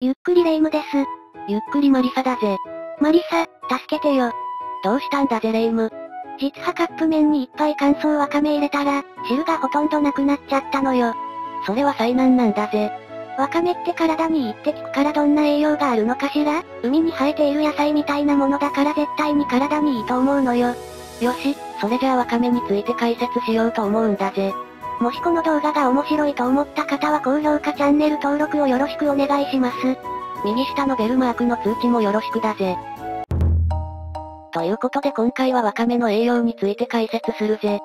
ゆっくりレ夢ムです。ゆっくりマリサだぜ。マリサ、助けてよ。どうしたんだぜレ夢ム。実はカップ麺にいっぱい乾燥わかめ入れたら、汁がほとんどなくなっちゃったのよ。それは災難なんだぜ。わかめって体にいいって聞くからどんな栄養があるのかしら？海に生えている野菜みたいなものだから絶対に体にいいと思うのよ。よし、それじゃあわかめについて解説しようと思うんだぜ。もしこの動画が面白いと思った方は高評価チャンネル登録をよろしくお願いします。右下のベルマークの通知もよろしくだぜ。ということで今回はわかめの栄養について解説するぜ。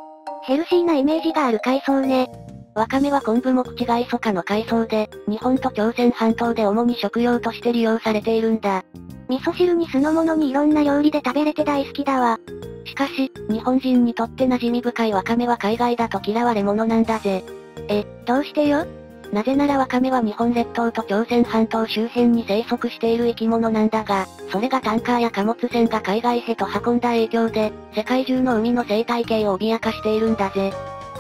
ヘルシーなイメージがある海藻ね。わかめは昆布目地外ソ科の海藻で、日本と朝鮮半島で主に食用として利用されているんだ。味噌汁に酢の物にいろんな料理で食べれて大好きだわ。しかし、日本人にとって馴染み深いわかめは海外だと嫌われ者なんだぜ。え、どうしてよ？なぜならワカメは日本列島と朝鮮半島周辺に生息している生き物なんだが、それがタンカーや貨物船が海外へと運んだ影響で、世界中の海の生態系を脅かしているんだぜ。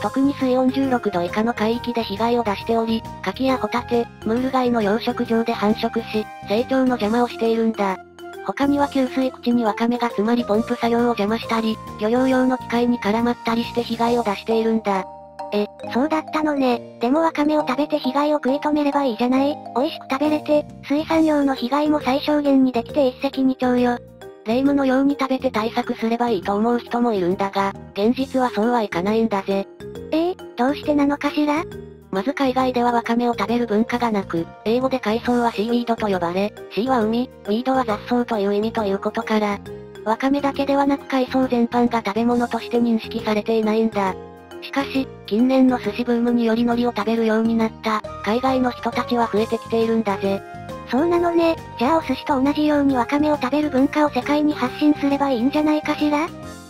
特に水温16度以下の海域で被害を出しており、牡蠣やホタテ、ムール貝の養殖場で繁殖し、成長の邪魔をしているんだ。他には給水口にワカメが詰まりポンプ作業を邪魔したり、漁業用の機械に絡まったりして被害を出しているんだ。え、そうだったのね。でもワカメを食べて被害を食い止めればいいじゃない？美味しく食べれて、水産業の被害も最小限にできて一石二鳥よ。霊夢のように食べて対策すればいいと思う人もいるんだが、現実はそうはいかないんだぜ。えー、どうしてなのかしら？まず海外ではワカメを食べる文化がなく、英語で海藻はシーウィードと呼ばれ、シーは海、ウィードは雑草という意味ということから、ワカメだけではなく海藻全般が食べ物として認識されていないんだ。しかし、近年の寿司ブームにより海苔を食べるようになった、海外の人たちは増えてきているんだぜ。そうなのね。じゃあお寿司と同じようにワカメを食べる文化を世界に発信すればいいんじゃないかしら？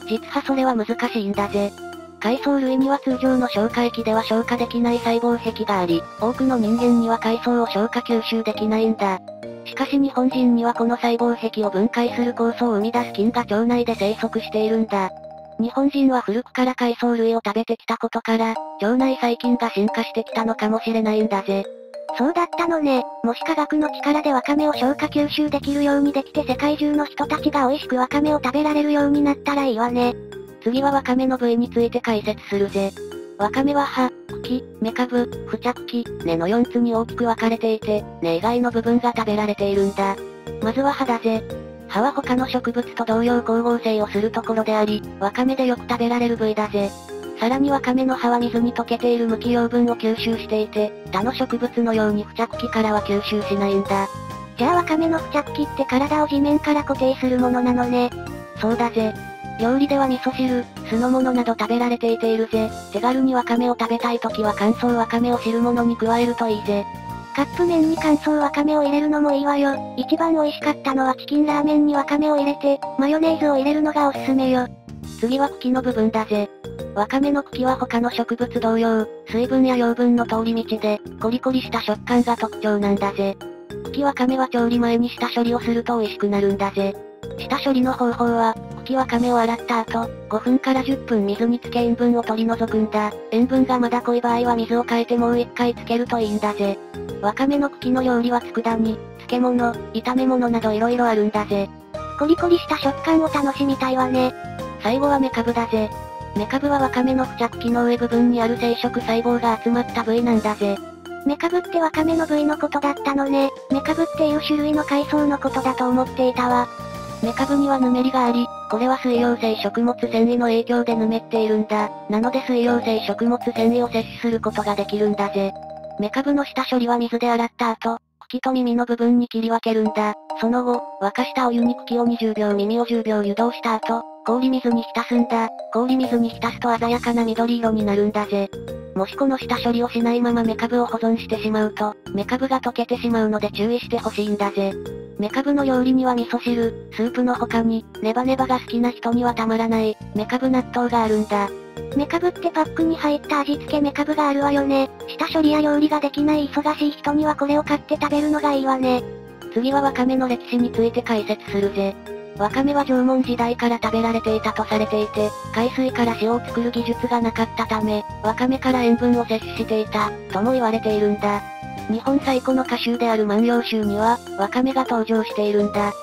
実はそれは難しいんだぜ。海藻類には通常の消化液では消化できない細胞壁があり、多くの人間には海藻を消化吸収できないんだ。しかし日本人にはこの細胞壁を分解する酵素を生み出す菌が腸内で生息しているんだ。日本人は古くから海藻類を食べてきたことから、腸内細菌が進化してきたのかもしれないんだぜ。そうだったのね。もし科学の力でワカメを消化吸収できるようにできて世界中の人たちが美味しくワカメを食べられるようになったらいいわね。次はワカメの部位について解説するぜ。ワカメは葉、茎、芽株、付着器、根の4つに大きく分かれていて、根以外の部分が食べられているんだ。まずは葉だぜ。葉は他の植物と同様光合成をするところであり、ワカメでよく食べられる部位だぜ。さらにワカメの葉は水に溶けている無機養分を吸収していて、他の植物のように付着器からは吸収しないんだ。じゃあワカメの付着器って体を地面から固定するものなのね。そうだぜ。料理では味噌汁、酢の物など食べられていているぜ。手軽にワカメを食べたい時は乾燥ワカメを汁物に加えるといいぜ。カップ麺に乾燥わかめを入れるのもいいわよ。一番美味しかったのはチキンラーメンにわかめを入れて、マヨネーズを入れるのがおすすめよ。次は茎の部分だぜ。わかめの茎は他の植物同様、水分や養分の通り道で、コリコリした食感が特徴なんだぜ。茎わかめは調理前に下処理をすると美味しくなるんだぜ。下処理の方法は、茎わかめを洗った後、5分から10分水につけ塩分を取り除くんだ。塩分がまだ濃い場合は水を変えてもう一回つけるといいんだぜ。わかめの茎の料理は佃煮、漬物、炒め物など色々あるんだぜ。コリコリした食感を楽しみたいわね。最後はメカブだぜ。メカブはワカメの付着器の上部分にある生殖細胞が集まった部位なんだぜ。メカブってワカメの部位のことだったのね。メカブっていう種類の海藻のことだと思っていたわ。メカブにはぬめりがあり、これは水溶性食物繊維の影響でぬめっているんだ。なので水溶性食物繊維を摂取することができるんだぜ。メカブの下処理は水で洗った後、茎と耳の部分に切り分けるんだ。その後、沸かしたお湯に茎を20秒耳を10秒湯通した後、氷水に浸すんだ。氷水に浸すと鮮やかな緑色になるんだぜ。もしこの下処理をしないままメカブを保存してしまうと、メカブが溶けてしまうので注意してほしいんだぜ。メカブの料理には味噌汁、スープの他に、ネバネバが好きな人にはたまらない、メカブ納豆があるんだ。メカブってパックに入った味付けメカブがあるわよね。下処理や料理ができない忙しい人にはこれを買って食べるのがいいわね。次はワカメの歴史について解説するぜ。ワカメは縄文時代から食べられていたとされていて、海水から塩を作る技術がなかったため、ワカメから塩分を摂取していた、とも言われているんだ。日本最古の歌集である万葉集には、ワカメが登場しているんだ。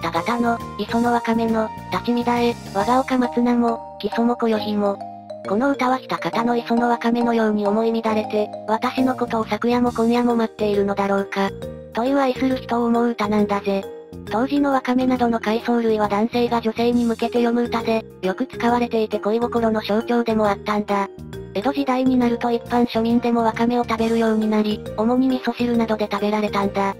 北方の、磯のワカメの、立ち乱え、我が丘松名も、木曽もこよひも。この歌は北方の磯のワカメのように思い乱れて、私のことを昨夜も今夜も待っているのだろうか。という愛する人を思う歌なんだぜ。当時のワカメなどの海藻類は男性が女性に向けて読む歌で、よく使われていて恋心の象徴でもあったんだ。江戸時代になると一般庶民でもワカメを食べるようになり、主に味噌汁などで食べられたんだ。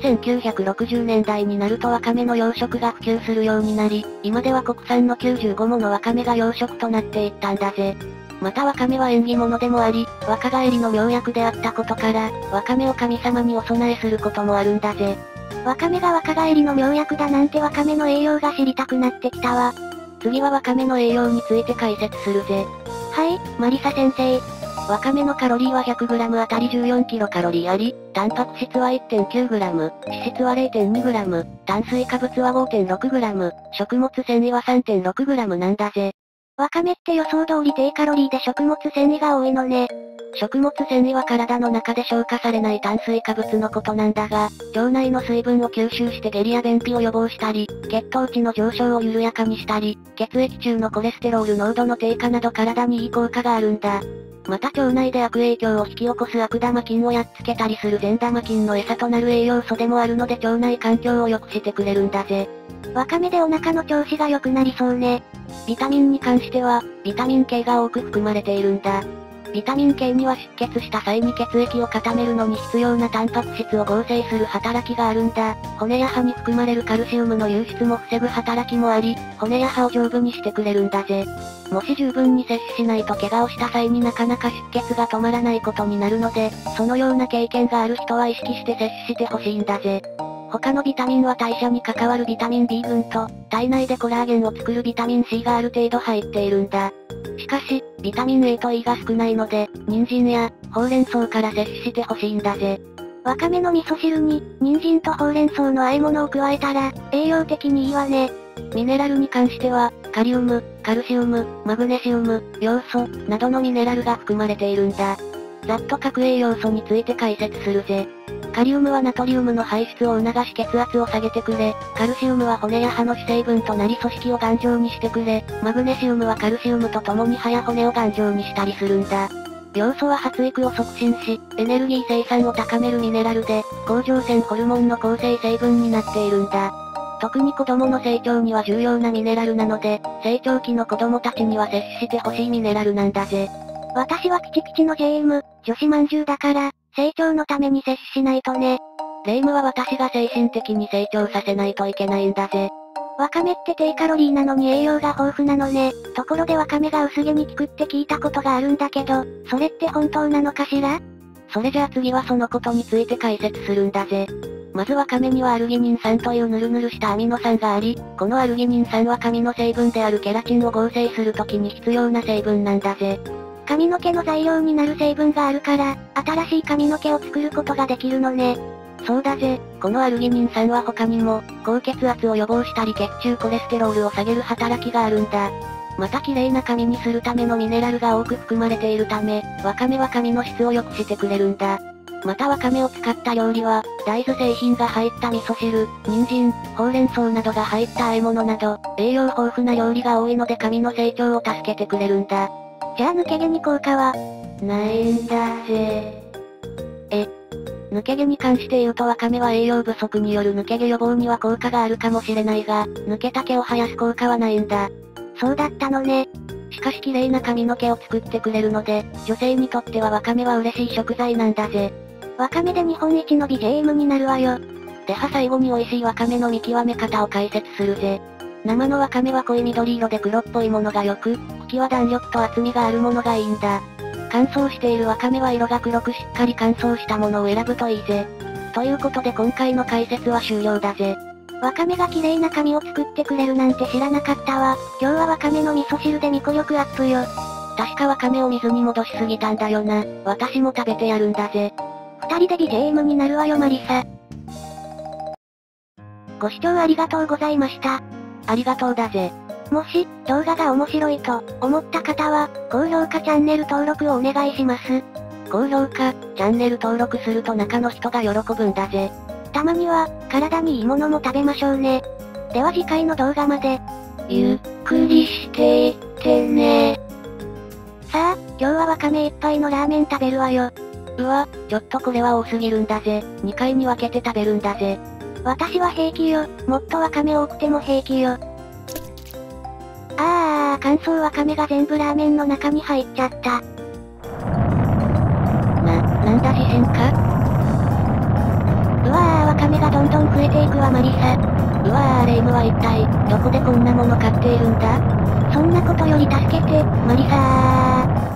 1960年代になるとワカメの養殖が普及するようになり、今では国産の95ものワカメが養殖となっていったんだぜ。またワカメは縁起物でもあり、若返りの妙薬であったことから、ワカメを神様にお供えすることもあるんだぜ。ワカメが若返りの妙薬だなんてワカメの栄養が知りたくなってきたわ。次はワカメの栄養について解説するぜ。はい、マリサ先生。ワカメのカロリーは 100g あたり 14kcal あり、タンパク質は 1.9g、脂質は 0.2g、炭水化物は 5.6g、食物繊維は 3.6g なんだぜ。ワカメって予想通り低カロリーで食物繊維が多いのね。食物繊維は体の中で消化されない炭水化物のことなんだが、腸内の水分を吸収して下痢や便秘を予防したり、血糖値の上昇を緩やかにしたり、血液中のコレステロール濃度の低下など体にいい効果があるんだ。また腸内で悪影響を引き起こす悪玉菌をやっつけたりする善玉菌の餌となる栄養素でもあるので腸内環境を良くしてくれるんだぜ。わかめでお腹の調子が良くなりそうね。ビタミンに関しては、ビタミン K が多く含まれているんだ。ビタミン K には出血した際に血液を固めるのに必要なタンパク質を合成する働きがあるんだ。骨や歯に含まれるカルシウムの流出も防ぐ働きもあり、骨や歯を丈夫にしてくれるんだぜ。もし十分に摂取しないと怪我をした際になかなか出血が止まらないことになるので、そのような経験がある人は意識して摂取してほしいんだぜ。他のビタミンは代謝に関わるビタミン B 群と、体内でコラーゲンを作るビタミン C がある程度入っているんだ。しかし、ビタミン A と E が少ないので、人参や、ほうれん草から摂取してほしいんだぜ。わかめの味噌汁に、人参とほうれん草の和え物を加えたら、栄養的にいいわね。ミネラルに関しては、カリウム、カルシウム、マグネシウム、ヨウ素、などのミネラルが含まれているんだ。ざっと各栄養素について解説するぜ。カリウムはナトリウムの排出を促し血圧を下げてくれ、カルシウムは骨や歯の主成分となり組織を頑丈にしてくれ、マグネシウムはカルシウムと共に歯や骨を頑丈にしたりするんだ。要素は発育を促進し、エネルギー生産を高めるミネラルで、甲状腺ホルモンの構成成分になっているんだ。特に子供の成長には重要なミネラルなので、成長期の子供たちには摂取してほしいミネラルなんだぜ。私はピチピチの JM、女子まんじゅうだから、成長のために摂取しないとね。霊夢は私が精神的に成長させないといけないんだぜ。わかめって低カロリーなのに栄養が豊富なのね。ところでわかめが薄毛に効くって聞いたことがあるんだけど、それって本当なのかしら？それじゃあ次はそのことについて解説するんだぜ。まずは亀にはアルギニン酸というヌルヌルしたアミノ酸があり、このアルギニン酸は髪の成分であるケラチンを合成するときに必要な成分なんだぜ。髪の毛の材料になる成分があるから、新しい髪の毛を作ることができるのね。そうだぜ、このアルギニン酸は他にも、高血圧を予防したり血中コレステロールを下げる働きがあるんだ。また綺麗な髪にするためのミネラルが多く含まれているため、ワカメは髪の質を良くしてくれるんだ。またワカメを使った料理は、大豆製品が入った味噌汁、人参、ほうれん草などが入った和え物など、栄養豊富な料理が多いので髪の成長を助けてくれるんだ。じゃあ抜け毛に効果はないんだぜ。え、抜け毛に関して言うとワカメは栄養不足による抜け毛予防には効果があるかもしれないが、抜けた毛を生やす効果はないんだ。そうだったのね。しかし綺麗な髪の毛を作ってくれるので、女性にとってはワカメは嬉しい食材なんだぜ。ワカメで日本一の BGM になるわよ。では最後に美味しいワカメの見極め方を解説するぜ。生のワカメは濃い緑色で黒っぽいものが良く、茎は弾力と厚みがあるものがいいんだ。乾燥しているワカメは色が黒くしっかり乾燥したものを選ぶといいぜ。ということで今回の解説は終了だぜ。ワカメが綺麗な髪を作ってくれるなんて知らなかったわ。今日はワカメの味噌汁で味噌力アップよ。確かワカメを水に戻しすぎたんだよな。私も食べてやるんだぜ。二人で BGM になるわよマリサ。ご視聴ありがとうございました。ありがとうだぜ。もし、動画が面白いと思った方は、高評価チャンネル登録をお願いします。高評価、チャンネル登録すると中の人が喜ぶんだぜ。たまには、体にいいものも食べましょうね。では次回の動画まで。ゆっくりしていってね。さあ、今日はわかめいっぱいのラーメン食べるわよ。うわ、ちょっとこれは多すぎるんだぜ。2回に分けて食べるんだぜ。私は平気よ。もっとわかめ多くても平気よ。乾燥わかめが全部ラーメンの中に入っちゃった。な、なんだ事変か？うわー、わかめがどんどん増えていくわマリサ。うわー、レイムは一体、どこでこんなもの買っているんだ？そんなことより助けて、マリサー。